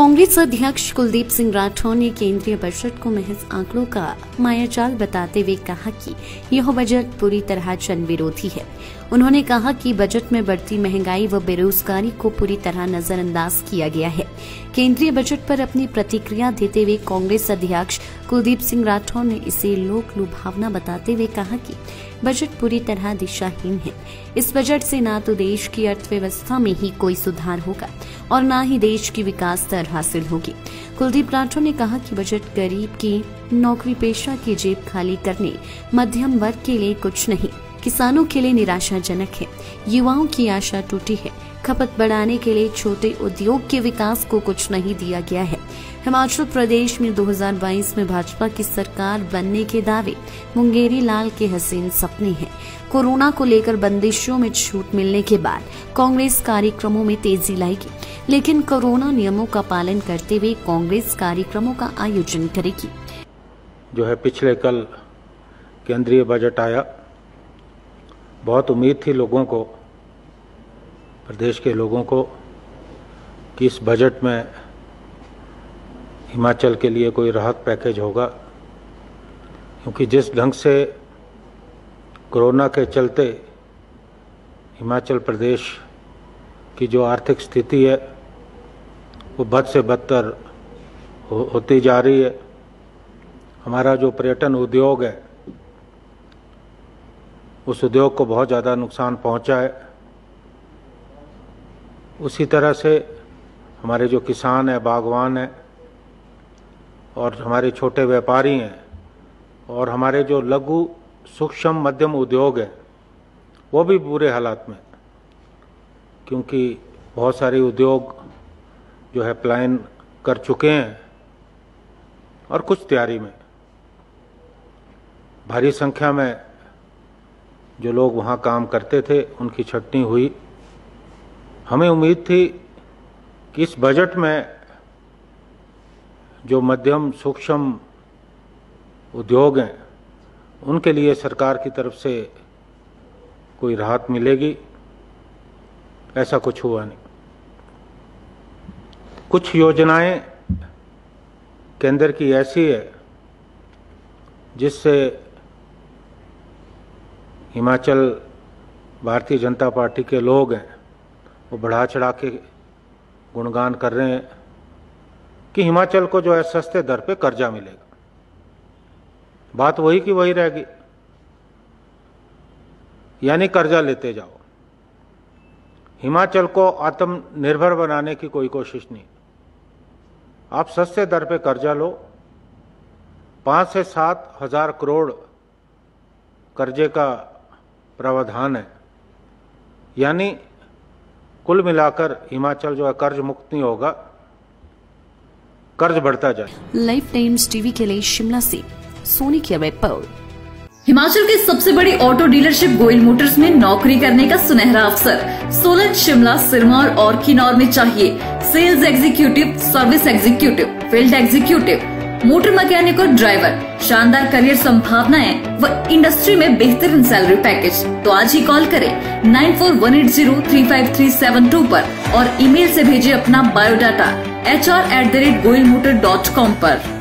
कांग्रेस अध्यक्ष कुलदीप सिंह राठौर ने केंद्रीय बजट को महज आंकड़ों का मायाजाल बताते हुए कहा कि यह बजट पूरी तरह जन विरोधी है। उन्होंने कहा कि बजट में बढ़ती महँगाई व बेरोजगारी को पूरी तरह नजरअंदाज किया गया है। केंद्रीय बजट पर अपनी प्रतिक्रिया देते हुए कांग्रेस अध्यक्ष कुलदीप सिंह राठौर ने इसे लोक लुभावना बताते हुए कहा कि बजट पूरी तरह दिशाहीन है। इस बजट से न तो देश की अर्थव्यवस्था में ही कोई सुधार होगा और न ही देश की विकास दर। हासिल होगी। कुलदीप राठौर ने कहा कि बजट गरीब की नौकरी पेशा की जेब खाली करने मध्यम वर्ग के लिए कुछ नहीं, किसानों के लिए निराशाजनक है। युवाओं की आशा टूटी है। खपत बढ़ाने के लिए छोटे उद्योग के विकास को कुछ नहीं दिया गया है। हिमाचल प्रदेश में 2022 में भाजपा की सरकार बनने के दावे। मुंगेरी लाल के हसीन सपने हैं। कोरोना को लेकर बंदिशों में छूट मिलने के बाद कांग्रेस कार्यक्रमों में तेज़ी लाएगी। लेकिन कोरोना नियमों का पालन करते हुए कांग्रेस कार्यक्रमों का आयोजन करेगी। जो है पिछले कल केंद्रीय बजट आया। बहुत उम्मीद थी लोगों को, प्रदेश के लोगों को, कि इस बजट में हिमाचल के लिए कोई राहत पैकेज होगा? क्योंकि जिस ढंग से कोरोना के चलते हिमाचल प्रदेश की जो आर्थिक स्थिति है वो बद से बदतर हो, होती जा रही है। हमारा जो पर्यटन उद्योग है उस उद्योग को बहुत ज़्यादा नुकसान पहुँचा है। उसी तरह से हमारे जो किसान हैं बागवान हैं और हमारे छोटे व्यापारी हैं और हमारे जो लघु सूक्ष्म मध्यम उद्योग है, वो भी बुरे हालात में क्योंकि बहुत सारे उद्योग जो है प्लान कर चुके हैं और कुछ तैयारी में। भारी संख्या में जो लोग वहाँ काम करते थे, उनकी छटनी हुई। हमें उम्मीद थी कि इस बजट में जो मध्यम, सूक्ष्म उद्योग हैं, उनके लिए सरकार की तरफ़ से कोई राहत मिलेगी? ऐसा कुछ हुआ नहीं। कुछ योजनाएँ केंद्र की ऐसी है, जिससे हिमाचल भारतीय जनता पार्टी के लोग हैं, वो बढ़ा चढ़ा के गुणगान कर रहे हैं। कि हिमाचल को जो है सस्ते दर पे कर्जा मिलेगा। बात वही की वही रहेगी। यानी कर्जा लेते जाओ। हिमाचल को आत्मनिर्भर बनाने की कोई कोशिश नहीं। आप सस्ते दर पे कर्जा लो। पाँच से सात हज़ार करोड़ कर्जे का प्रावधान है। यानी कुल मिलाकर हिमाचल जो है कर्ज मुक्त नहीं होगा। कर्ज बढ़ता जाए। लाइफ टाइम्स टीवी के लिए शिमला से सोनी की रिपोर्ट हिमाचल के सबसे बड़ी ऑटो डीलरशिप गोयल मोटर्स में नौकरी करने का सुनहरा अवसर। सोलन शिमला सिरमौर और किन्नौर में चाहिए। Sales executive service executive field executive motor mechanic और ड्राइवर। शानदार करियर संभावनाएँ व इंडस्ट्री में बेहतरीन सैलरी पैकेज। तो आज ही कॉल करें nine four one eight zero three five three seven two पर और ईमेल ऐसी भेजे अपना biodata. H R at the rate Goyal motor dot com आरोप